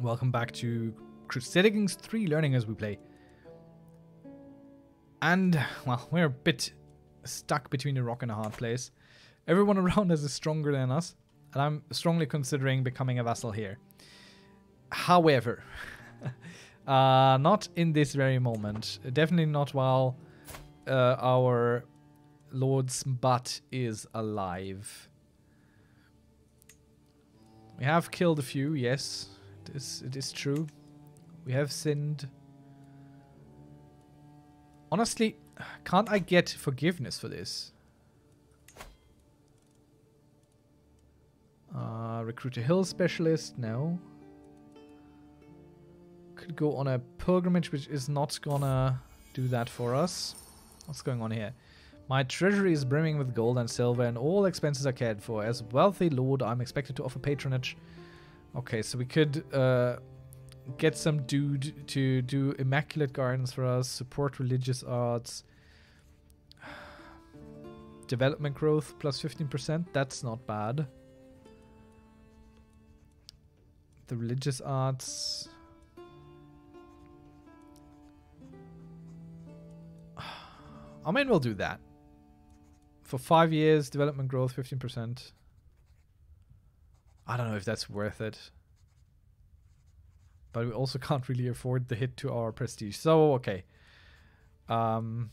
Welcome back to Crusader Kings 3 Learning as we play. And, well, we're a bit stuck between a rock and a hard place. Everyone around us is stronger than us, and I'm strongly considering becoming a vassal here. However, uh, not in this very moment. Definitely not while uh, our Lord's butt is alive. We have killed a few, yes. It is, it is true. We have sinned. Honestly, can't I get forgiveness for this? Uh, recruit a hill specialist? No. Could go on a pilgrimage, which is not gonna do that for us. What's going on here? My treasury is brimming with gold and silver, and all expenses are cared for. As wealthy lord, I'm expected to offer patronage. Okay, so we could uh, get some dude to do immaculate gardens for us, support religious arts, development growth plus 15%. That's not bad. The religious arts. I mean, we'll do that. For five years, development growth 15%. I don't know if that's worth it. But we also can't really afford the hit to our prestige. So, okay. Um,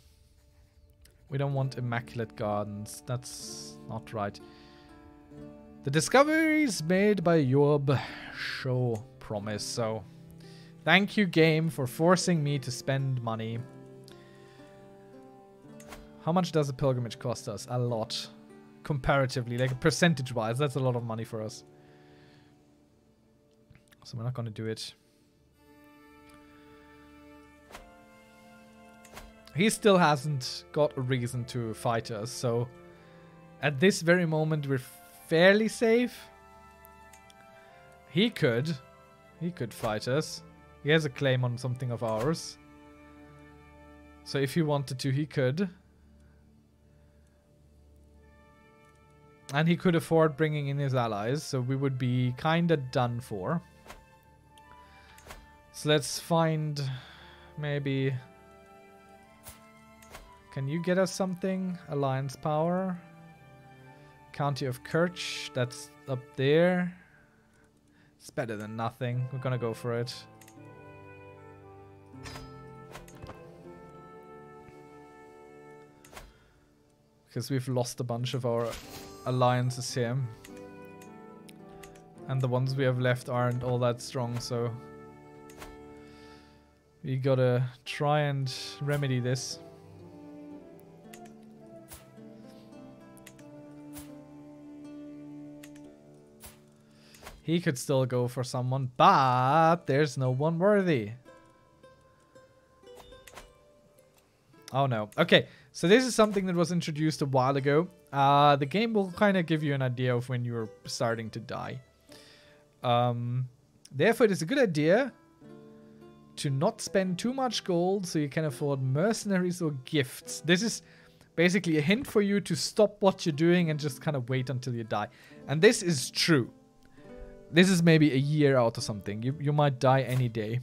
we don't want immaculate gardens. That's not right. The discoveries made by Yob show promise. So, thank you, game, for forcing me to spend money. How much does a pilgrimage cost us? A lot. Comparatively, like percentage-wise, that's a lot of money for us. So we're not going to do it. He still hasn't got a reason to fight us, so at this very moment we're fairly safe. He could. He could fight us. He has a claim on something of ours. So if he wanted to, he could. And he could afford bringing in his allies, so we would be kinda done for. So let's find maybe... Can you get us something? Alliance power. County of Kirch, that's up there. It's better than nothing. We're gonna go for it. Because we've lost a bunch of our alliances here. And the ones we have left aren't all that strong, so... We gotta try and remedy this. He could still go for someone, but there's no one worthy. Oh no. Okay, so this is something that was introduced a while ago. Uh, the game will kind of give you an idea of when you're starting to die. Um, therefore, it is a good idea to not spend too much gold so you can afford mercenaries or gifts. This is basically a hint for you to stop what you're doing and just kind of wait until you die. And this is true. This is maybe a year out or something. You, you might die any day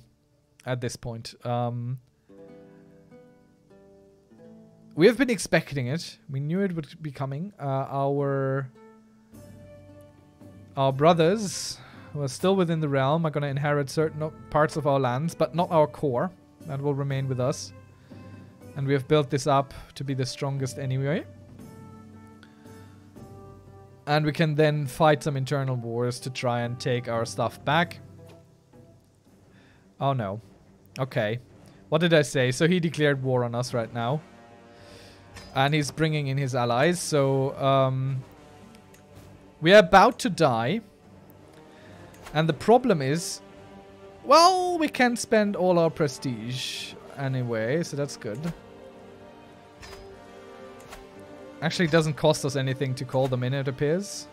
at this point. Um, we have been expecting it. We knew it would be coming. Uh, our our brothers who are still within the realm are going to inherit certain parts of our lands, but not our core. That will remain with us. And we have built this up to be the strongest anyway. And we can then fight some internal wars to try and take our stuff back. Oh no. Okay. What did I say? So he declared war on us right now. And he's bringing in his allies. So um, we are about to die. And the problem is, well, we can't spend all our prestige anyway, so that's good. Actually, it doesn't cost us anything to call them in, it appears.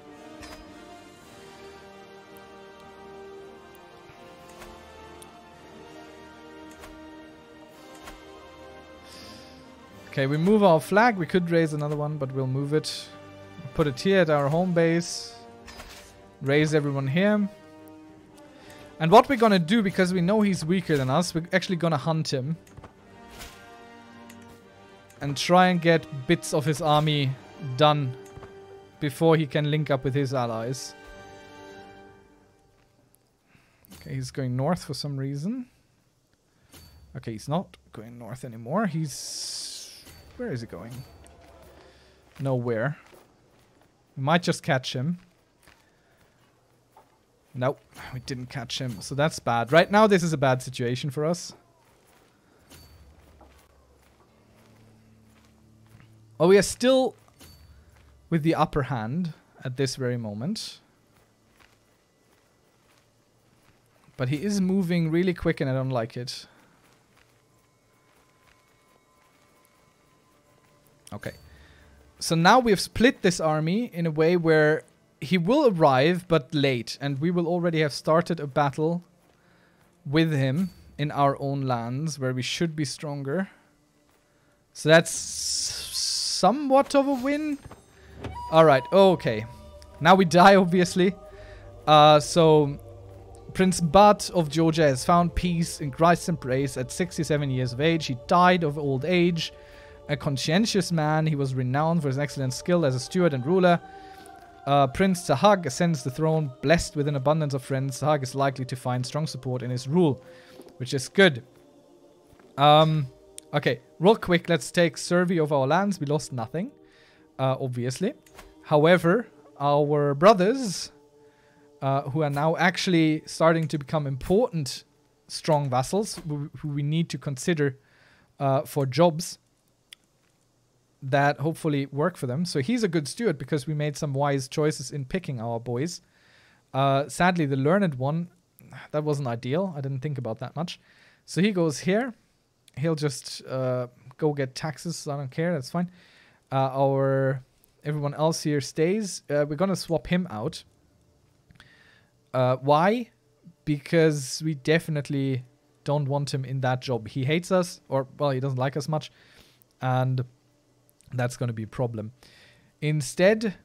Okay, we move our flag. We could raise another one, but we'll move it. Put it here at our home base. Raise everyone here. And what we're gonna do, because we know he's weaker than us, we're actually gonna hunt him. And try and get bits of his army done before he can link up with his allies. Okay, he's going north for some reason. Okay, he's not going north anymore. He's... Where is he going? Nowhere. We might just catch him. Nope, we didn't catch him. So that's bad. Right now, this is a bad situation for us. Well, we are still with the upper hand at this very moment. But he is moving really quick and I don't like it. Okay. So now we've split this army in a way where he will arrive, but late. And we will already have started a battle with him in our own lands where we should be stronger. So that's somewhat of a win. Alright, okay. Now we die, obviously. Uh, so, Prince Bat of Georgia has found peace in Christ's embrace at 67 years of age. He died of old age. A conscientious man, he was renowned for his excellent skill as a steward and ruler. Uh, Prince Sahag ascends the throne, blessed with an abundance of friends. Sahag is likely to find strong support in his rule, which is good. Um, okay, real quick, let's take survey of our lands. We lost nothing, uh, obviously. However, our brothers, uh, who are now actually starting to become important strong vassals, who, who we need to consider uh, for jobs, that hopefully work for them. So he's a good steward because we made some wise choices in picking our boys. Uh, sadly, the learned one, that wasn't ideal. I didn't think about that much. So he goes here. He'll just uh, go get taxes. I don't care. That's fine. Uh, our everyone else here stays. Uh, we're gonna swap him out. Uh, why? Because we definitely don't want him in that job. He hates us, or well, he doesn't like us much, and that's going to be a problem. Instead,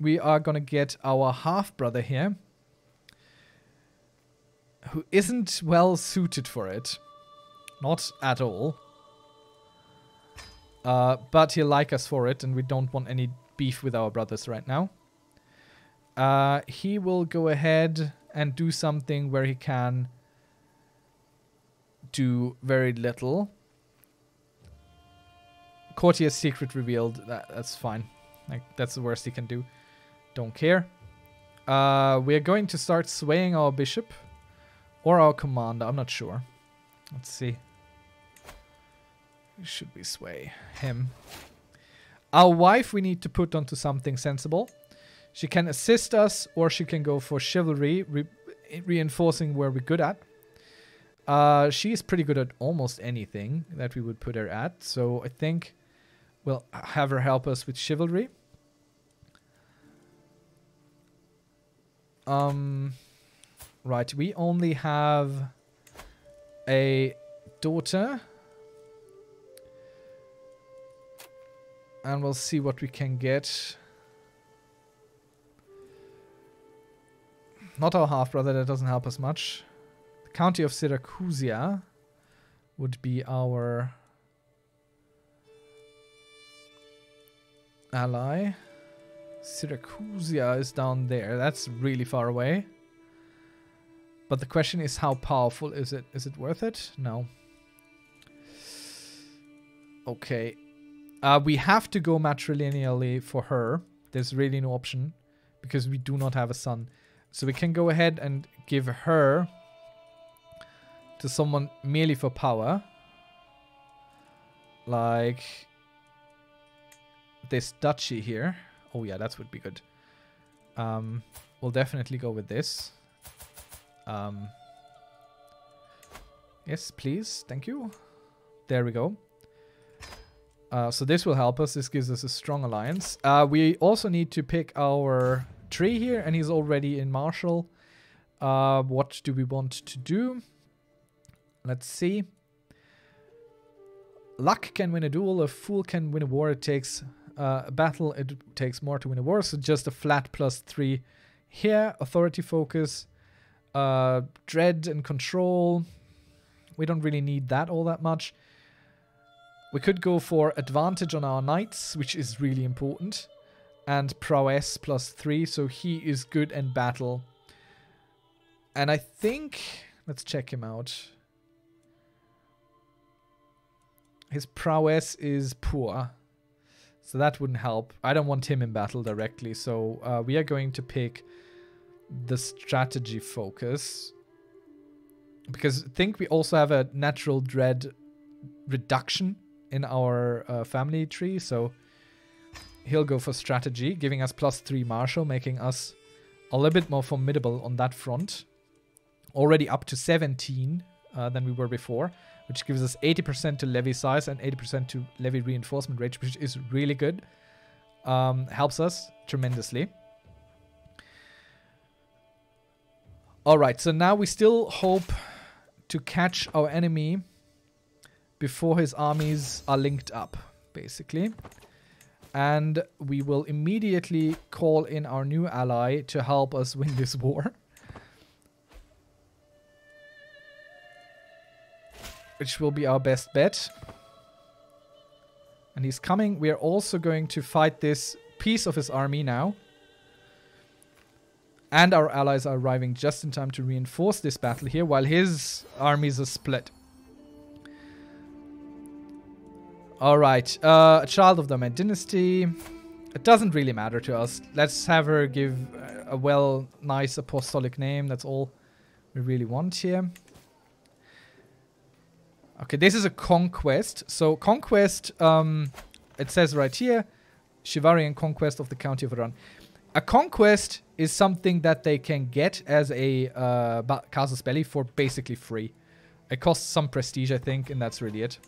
we are going to get our half brother here, who isn't well suited for it. Not at all. Uh, but he'll like us for it, and we don't want any beef with our brothers right now. Uh, he will go ahead and do something where he can do very little. Courtier's secret revealed. That that's fine. Like that's the worst he can do. Don't care. Uh, we are going to start swaying our bishop or our commander. I'm not sure. Let's see. Should we sway him? Our wife we need to put onto something sensible. She can assist us or she can go for chivalry, re reinforcing where we're good at. Uh, she is pretty good at almost anything that we would put her at. So I think We'll have her help us with chivalry. Um, right, we only have a daughter. And we'll see what we can get. Not our half-brother, that doesn't help us much. The county of Syracusia would be our ally. Syracusia is down there. That's really far away. But the question is how powerful is it? Is it worth it? No. Okay. Uh, we have to go matrilineally for her. There's really no option because we do not have a son. So we can go ahead and give her to someone merely for power. Like this duchy here. Oh yeah, that would be good. Um, we'll definitely go with this. Um, yes, please. Thank you. There we go. Uh, so this will help us. This gives us a strong alliance. Uh, we also need to pick our tree here, and he's already in martial. Uh, what do we want to do? Let's see. Luck can win a duel. A fool can win a war. It takes uh, a battle, it takes more to win a war. So just a flat plus three here. Authority focus. Uh, dread and control. We don't really need that all that much. We could go for advantage on our knights, which is really important. And prowess plus 3, so he is good in battle. And I think... Let's check him out. His prowess is poor. So that wouldn't help. I don't want him in battle directly, so uh, we are going to pick the strategy focus. Because I think we also have a natural dread reduction in our uh, family tree, so he'll go for strategy, giving us plus 3 martial, making us a little bit more formidable on that front. Already up to 17 uh, than we were before, which gives us 80% to levy size and 80% to levy reinforcement rate, which is really good. Um, helps us tremendously. Alright, so now we still hope to catch our enemy before his armies are linked up, basically. And we will immediately call in our new ally to help us win this war. Which will be our best bet. And he's coming. We are also going to fight this piece of his army now. And our allies are arriving just in time to reinforce this battle here, while his armies are split. Alright, uh, a child of the Mad Dynasty. It doesn't really matter to us. Let's have her give a well, nice apostolic name. That's all we really want here. Okay, this is a conquest. So conquest, um, it says right here, Shivarian conquest of the county of Iran. A conquest is something that they can get as a uh, casus belli for basically free. It costs some prestige, I think, and that's really it.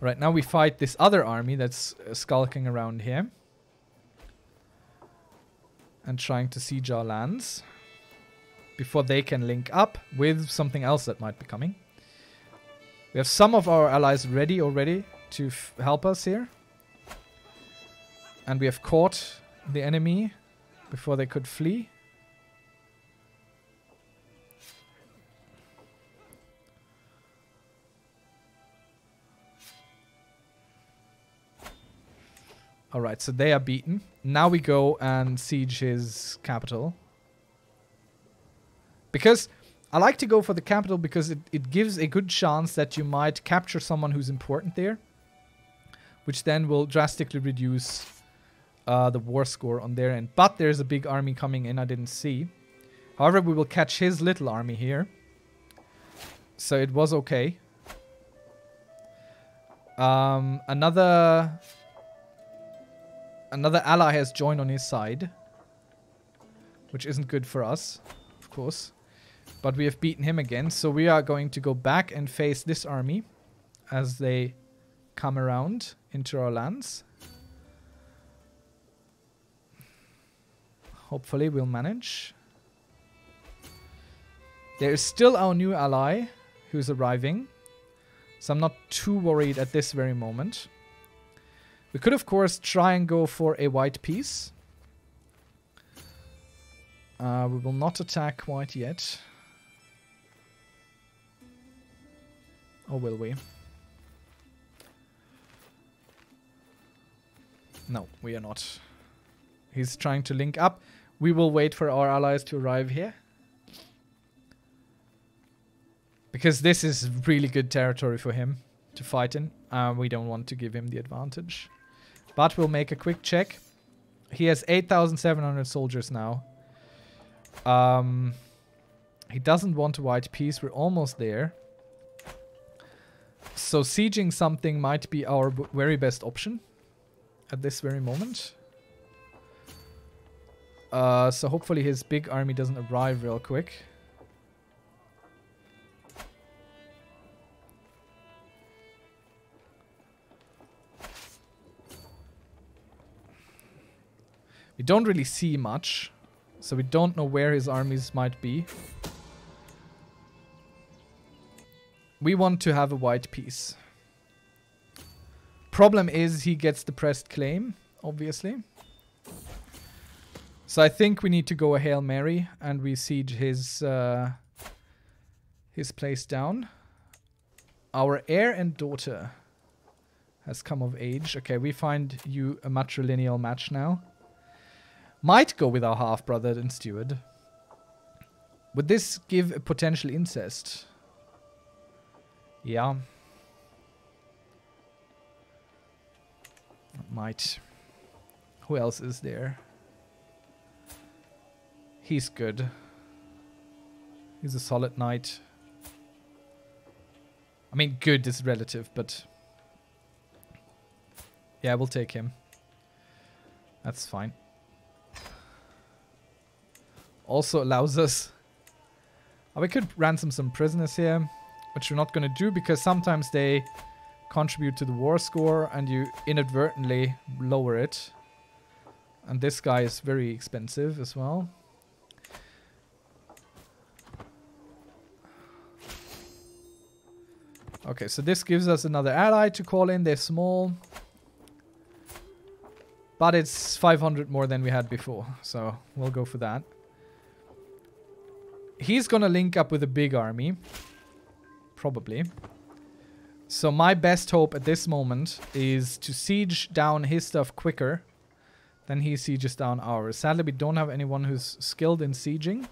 Right, now we fight this other army that's uh, skulking around here. And trying to siege our lands. Before they can link up with something else that might be coming. We have some of our allies ready already to help us here. And we have caught the enemy before they could flee. Alright, so they are beaten. Now we go and siege his capital. Because I like to go for the capital because it, it gives a good chance that you might capture someone who's important there. Which then will drastically reduce uh, the war score on their end. But there's a big army coming in I didn't see. However, we will catch his little army here. So it was okay. Um, another Another ally has joined on his side. Which isn't good for us, of course. But we have beaten him again, so we are going to go back and face this army as they come around into our lands. Hopefully we'll manage. There is still our new ally who's arriving. So I'm not too worried at this very moment. We could, of course, try and go for a white peace. Uh, we will not attack white yet. Or will we? No, we are not. He's trying to link up. We will wait for our allies to arrive here. Because this is really good territory for him to fight in. Uh, we don't want to give him the advantage. But we'll make a quick check. He has 8,700 soldiers now. Um, he doesn't want a white peace. We're almost there. So sieging something might be our very best option at this very moment. Uh, so hopefully his big army doesn't arrive real quick. We don't really see much. So we don't know where his armies might be. We want to have a white peace. Problem is he gets the pressed claim, obviously. So I think we need to go a Hail Mary and we siege his uh, his place down. Our heir and daughter has come of age. Okay, we find you a matrilineal match now. Might go with our half-brother and steward. Would this give a potential incest? Yeah. Might. Who else is there? He's good. He's a solid knight. I mean, good is relative, but... Yeah, we'll take him. That's fine. Also allows us... Oh, we could ransom some prisoners here, which we're not going to do because sometimes they contribute to the war score and you inadvertently lower it. And this guy is very expensive as well. Okay, so this gives us another ally to call in. They're small. But it's 500 more than we had before. So we'll go for that. He's going to link up with a big army. Probably. So my best hope at this moment is to siege down his stuff quicker than he sieges down ours. Sadly, we don't have anyone who's skilled in sieging.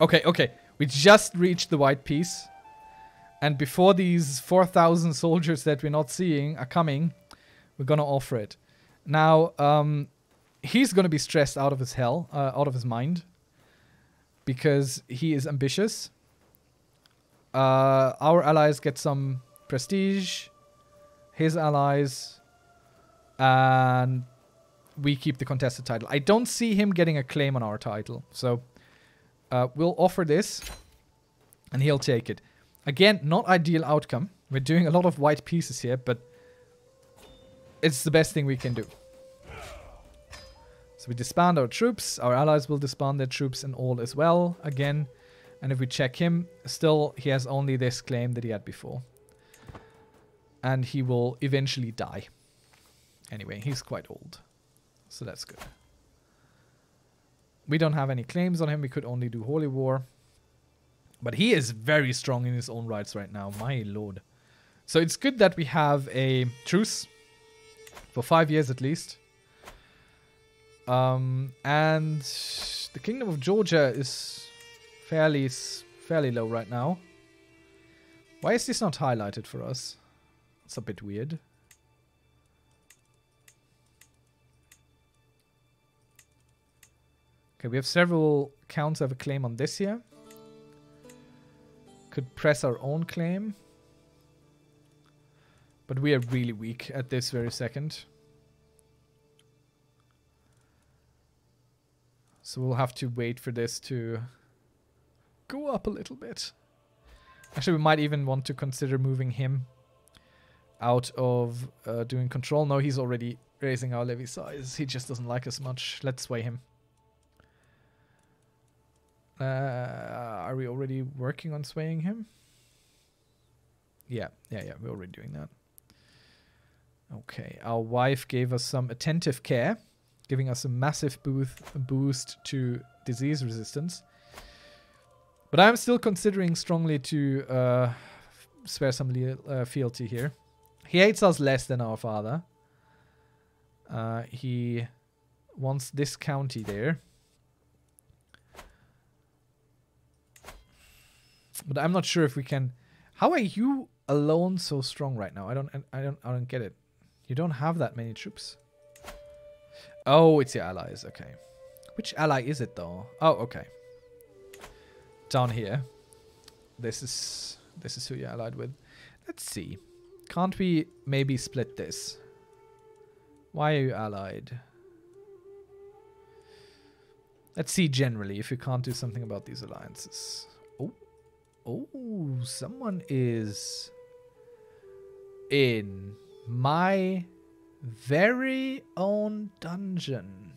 Okay, okay. We just reached the white peace. And before these 4,000 soldiers that we're not seeing are coming, we're to offer it. Now, um, he's going to be stressed out of his hell, uh, out of his mind because he is ambitious. Uh, our allies get some prestige, his allies, and we keep the contested title. I don't see him getting a claim on our title, so uh, we'll offer this, and he'll take it. Again, not ideal outcome. We're doing a lot of white peaces here, but it's the best thing we can do. So we disband our troops. Our allies will disband their troops and all as well again. And if we check him, still he has only this claim that he had before. And he will eventually die. Anyway, he's quite old. So that's good. We don't have any claims on him. We could only do Holy War. But he is very strong in his own rights right now. My lord. So it's good that we have a truce. For five years at least. Um, and the Kingdom of Georgia is fairly fairly low right now. Why is this not highlighted for us? It's a bit weird. Okay, we have several counts have a claim on this here. Could press our own claim. But we are really weak at this very second. So we'll have to wait for this to go up a little bit. Actually, we might even want to consider moving him out of uh, doing control. No, he's already raising our levy size. He just doesn't like us much. Let's sway him. Uh, are we already working on swaying him? Yeah, yeah, yeah. We're already doing that. Okay, our wife gave us some attentive care giving us a massive boost, boost to disease resistance. But I'm still considering strongly to uh, spare some uh, fealty here. He hates us less than our father. Uh, he wants this county there. But I'm not sure if we can. How are you alone so strong right now? I don't. I don't. I don't get it. You don't have that many troops. Oh, it's your allies. Okay. Which ally is it though? Oh, okay. Down here. This is this is who you're allied with. Let's see. Can't we maybe split this? Why are you allied? Let's see generally if we can't do something about these alliances. Oh. Oh, someone is in my very own dungeon.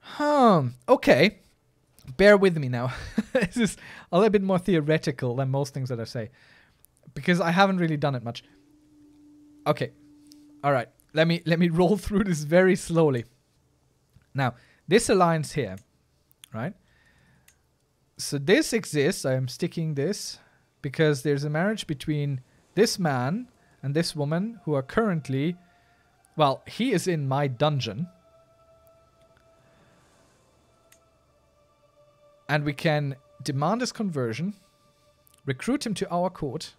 Hmm. Okay. Bear with me now. this is a little bit more theoretical than most things that I say. Because I haven't really done it much. Okay. Alright. Let me let me roll through this very slowly. Now, this alliance here, right? So this exists. I am sticking this because there's a marriage between this man and this woman who are currently well, he is in my dungeon. And we can demand his conversion, recruit him to our court,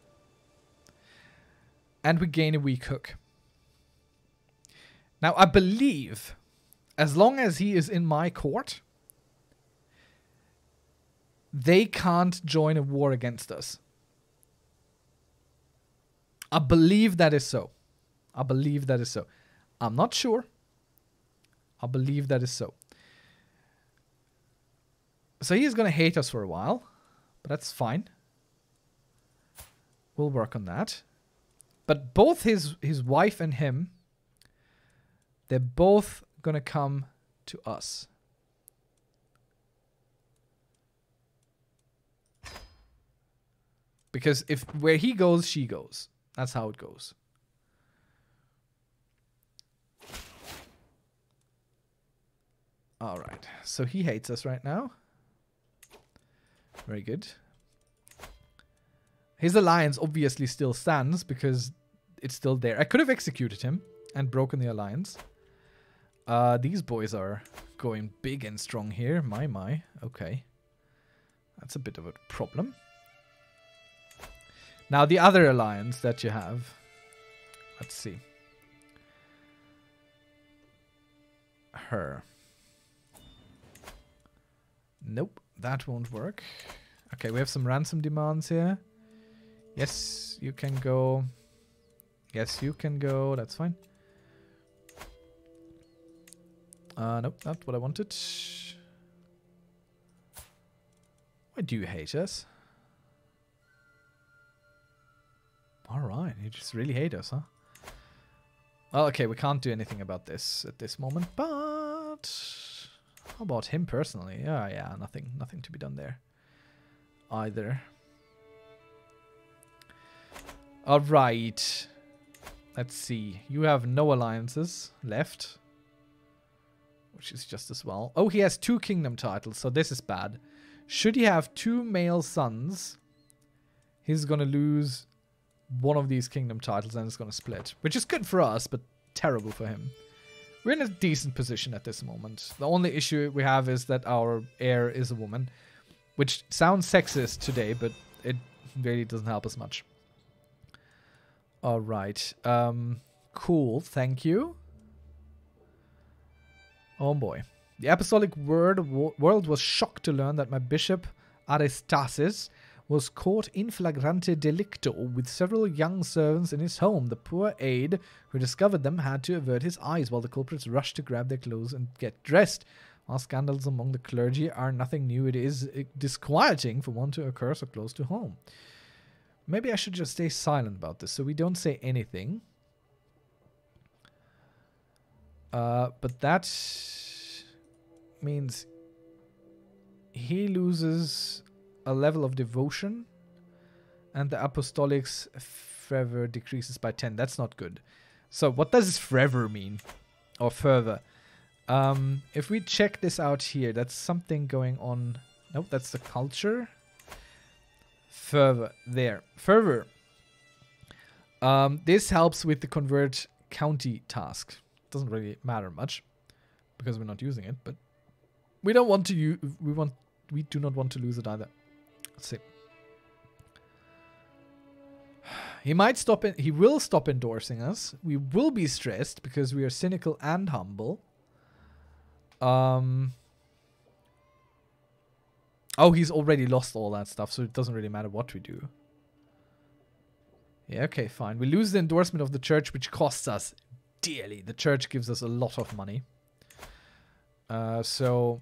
and we gain a weak hook. Now, I believe as long as he is in my court, they can't join a war against us. I believe that is so. I believe that is so. I'm not sure. I believe that is so. So he's going to hate us for a while, but that's fine. We'll work on that. But both his his wife and him they're both going to come to us. Because if where he goes, she goes. That's how it goes. All right. So he hates us right now. Very good. His alliance obviously still stands because it's still there. I could have executed him and broken the alliance. Uh, these boys are going big and strong here. My, my. Okay. That's a bit of a problem. Now, the other alliance that you have. Let's see. Her. Nope, that won't work. Okay, we have some ransom demands here. Yes, you can go. Yes, you can go. That's fine. Uh, nope, not what I wanted. Why do you hate us? Alright, you just really hate us, huh? Well, okay, we can't do anything about this at this moment, but... How about him personally? Yeah, yeah, nothing, nothing to be done there. Either. Alright. Let's see. You have no alliances left. Which is just as well. Oh, he has two kingdom titles, so this is bad. Should he have two male sons, he's going to lose one of these kingdom titles and it's going to split. Which is good for us, but terrible for him. We're in a decent position at this moment. The only issue we have is that our heir is a woman. Which sounds sexist today, but it really doesn't help us much. Alright. Um, cool, thank you. Oh boy. The apostolic world was shocked to learn that my bishop, Aristasis, was caught in flagrante delicto with several young servants in his home. The poor aide who discovered them had to avert his eyes while the culprits rushed to grab their clothes and get dressed. While scandals among the clergy are nothing new, it is uh, disquieting for one to occur so close to home. Maybe I should just stay silent about this so we don't say anything. Uh, but that means he loses a level of devotion and the apostolic's fervor decreases by 10. That's not good. So what does this fervor mean? Or fervor? Um, if we check this out here, that's something going on. Nope, that's the culture. Fervor. There. Fervor. Um, this helps with the convert county task. Doesn't really matter much because we're not using it, but we don't want to use. We want. We do not want to lose it either. Let's see. He might stop it. He will stop endorsing us. We will be stressed because we are cynical and humble. Um. Oh, he's already lost all that stuff, so it doesn't really matter what we do. Yeah, okay, fine. We lose the endorsement of the church, which costs us dearly. The church gives us a lot of money. Uh, so,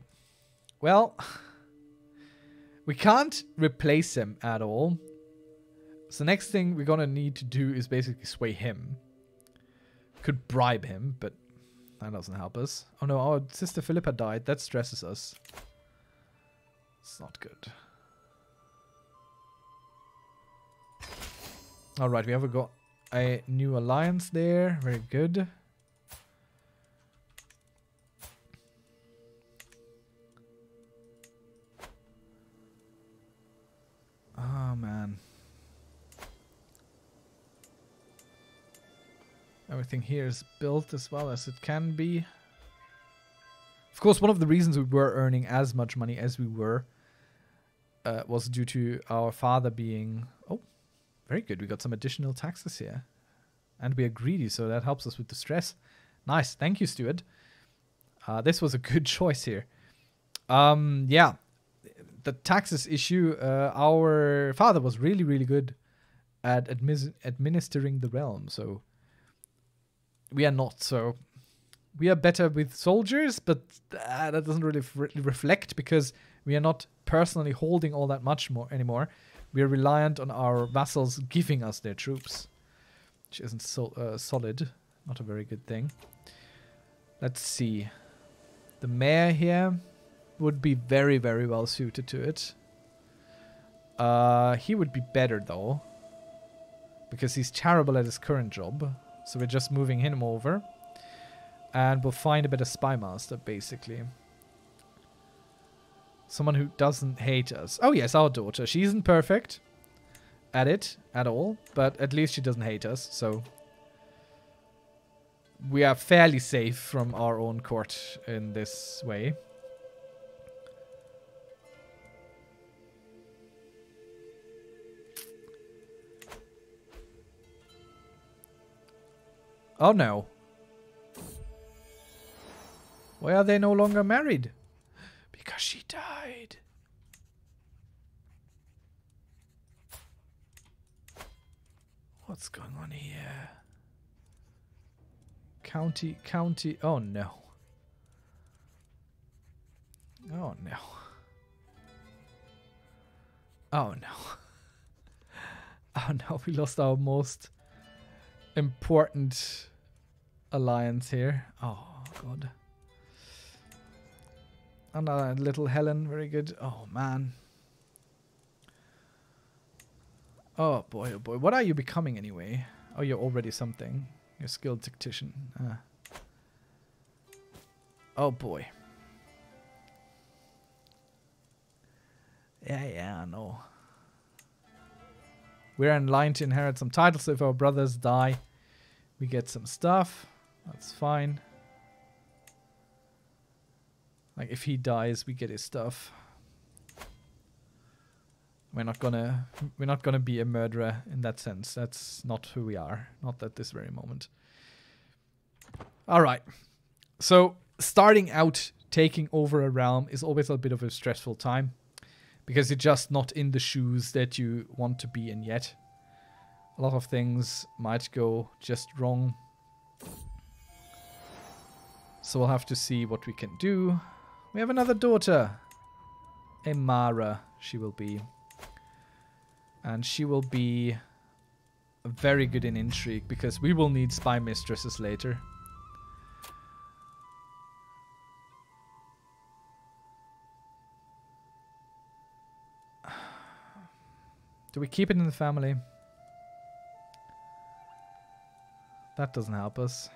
well, we can't replace him at all. So next thing we're gonna need to do is basically sway him. Could bribe him, but That doesn't help us. Oh no, our sister Philippa died. That stresses us. It's not good. Alright, we have got a new alliance there. Very good. Oh man. Everything here is built as well as it can be. Of course, one of the reasons we were earning as much money as we were uh, was due to our father being... Very good. We got some additional taxes here. And we are greedy, so that helps us with the stress. Nice. Thank you, steward. Uh, this was a good choice here. Um, yeah, the taxes issue, uh, our father was really, really good at administering the realm. So we are not. So we are better with soldiers, but uh, that doesn't really re- reflect because we are not personally holding all that much more anymore. We are reliant on our vassals giving us their troops, which isn't so uh, solid. Not a very good thing. Let's see. The mayor here would be very, very well suited to it. Uh, he would be better though. Because he's terrible at his current job. So we're just moving him over. And we'll find a better spy master, basically. Someone who doesn't hate us. Oh yes, our daughter. She isn't perfect at it at all. But at least she doesn't hate us. So we are fairly safe from our own court in this way. Oh no. Why are they no longer married? Died. What's going on here? County, county. Oh no. Oh no. Oh no. Oh no, we lost our most important alliance here. Oh, God. Another little Helen, very good. Oh, man. Oh, boy, oh, boy. What are you becoming anyway? Oh, you're already something. You're skilled tactician. Ah. Oh, boy. Yeah, yeah, I know. We're in line to inherit some titles. So if our brothers die, we get some stuff. That's fine. Like if he dies, we get his stuff. We're not gonna we're not gonna be a murderer in that sense. That's not who we are. Not at this very moment. Alright. So starting out taking over a realm is always a bit of a stressful time because you're just not in the shoes that you want to be in yet. A lot of things might go just wrong. So we'll have to see what we can do. We have another daughter. Emara, she will be. And she will be very good in intrigue because we will need spy mistresses later. Do we keep it in the family? That doesn't help us.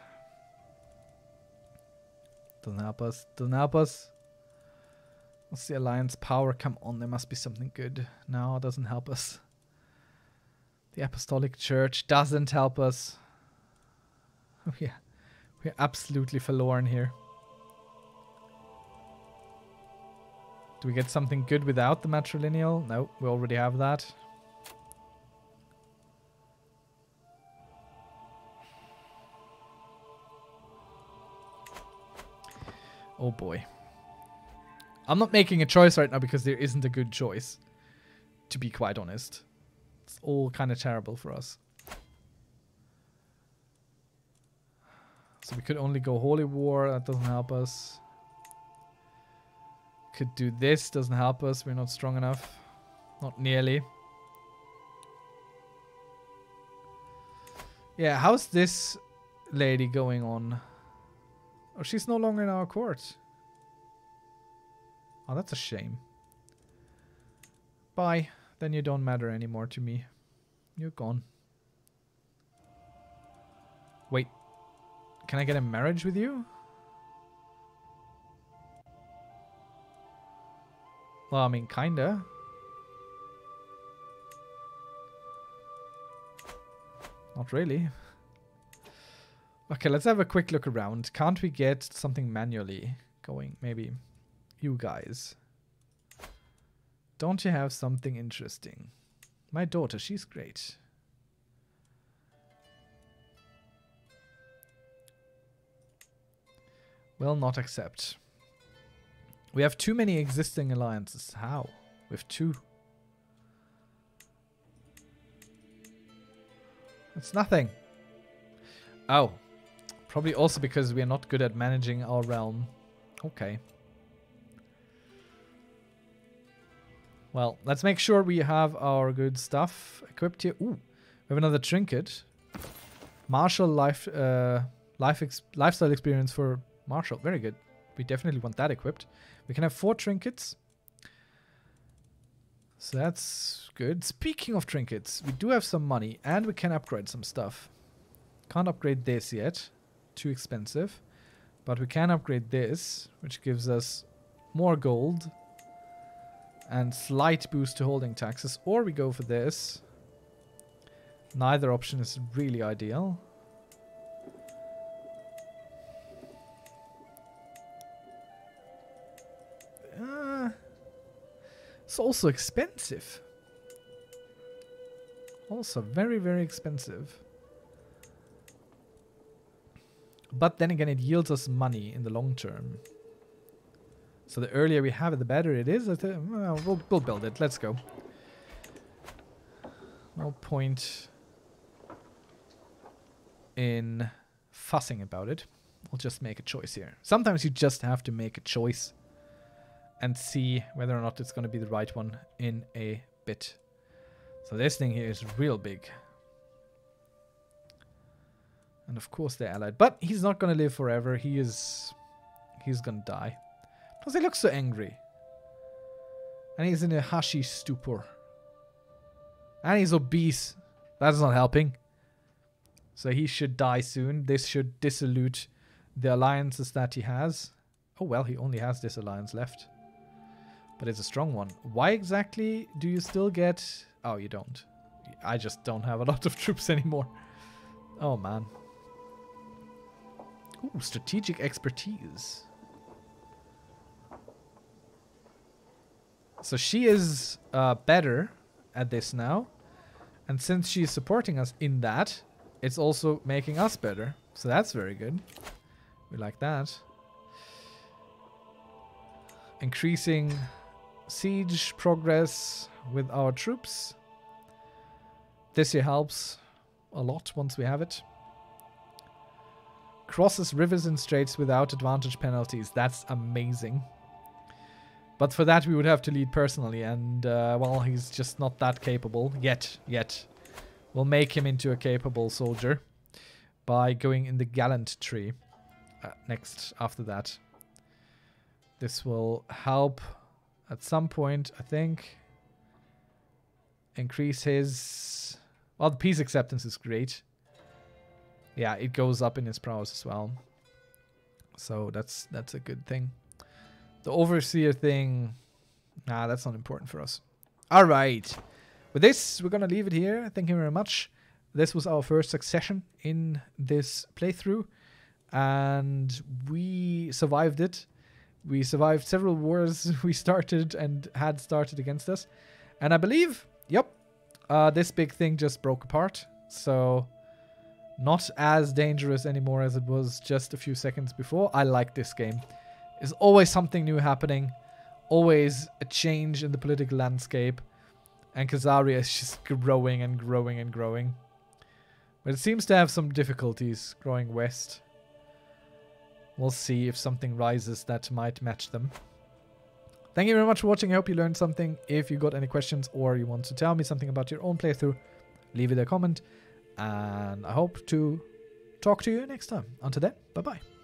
Doesn't help us. Doesn't help us. What's the alliance power? Come on, there must be something good. No, it doesn't help us. The Apostolic Church doesn't help us. Oh yeah, we're absolutely forlorn here. Do we get something good without the matrilineal? No, we already have that. Oh boy. I'm not making a choice right now because there isn't a good choice. To be quite honest. It's all kind of terrible for us. So we could only go Holy War. That doesn't help us. Could do this. Doesn't help us. We're not strong enough. Not nearly. Yeah, how's this lady going on? Oh, she's no longer in our court. Oh, that's a shame. Bye. Then you don't matter anymore to me. You're gone. Wait. Can I get a marriage with you? Well, I mean, kinda. Not really. Okay, let's have a quick look around. Can't we get something manually going? Maybe. You guys. Don't you have something interesting? My daughter, she's great. Will not accept. We have too many existing alliances. How? We have two. It's nothing. Oh. Probably also because we are not good at managing our realm. Okay. Well, let's make sure we have our good stuff equipped here. Ooh, we have another trinket. Martial life, uh, life ex lifestyle experience for Martial. Very good. We definitely want that equipped. We can have four trinkets. So that's good. Speaking of trinkets, we do have some money and we can upgrade some stuff. Can't upgrade this yet. Too expensive. But we can upgrade this, which gives us more gold and slight boost to holding taxes, or we go for this. Neither option is really ideal. Uh, it's also expensive. Also very, very expensive. But then again, it yields us money in the long term. So the earlier we have it, the better it is. Well, we'll, we'll build it. Let's go. No point in fussing about it. We'll just make a choice here. Sometimes you just have to make a choice and see whether or not it's going to be the right one in a bit. So this thing here is real big. And of course they're allied. But he's not going to live forever. He is... He's going to die. Because he looks so angry. And he's in a hushy stupor. And he's obese. That's not helping. So he should die soon. This should dissolute the alliances that he has. Oh well, he only has this alliance left. But it's a strong one. Why exactly do you still get... Oh, you don't. I just don't have a lot of troops anymore. Oh, man. Ooh, strategic expertise. So she is uh, better at this now. And since she's supporting us in that, it's also making us better. So that's very good. We like that. Increasing siege progress with our troops. This here helps a lot once we have it. Crosses rivers and straits without advantage penalties. That's amazing. But for that, we would have to lead personally, and, uh, well, he's just not that capable. Yet. Yet. We'll make him into a capable soldier by going in the gallant tree uh, next after that. This will help at some point, I think, increase his... Well, the peace acceptance is great. Yeah, it goes up in his prowess as well. So that's that's a good thing. The overseer thing, nah, that's not important for us. All right. With this, we're going to leave it here. Thank you very much. This was our first succession in this playthrough. And we survived it. We survived several wars we started and had started against us. And I believe, yep, uh, this big thing just broke apart. So not as dangerous anymore as it was just a few seconds before. I like this game. There's always something new happening, always a change in the political landscape, and Khazaria is just growing and growing and growing. But it seems to have some difficulties growing west. We'll see if something rises that might match them. Thank you very much for watching. I hope you learned something. If you got any questions or you want to tell me something about your own playthrough, leave it a comment. And I hope to talk to you next time. Until then, bye-bye.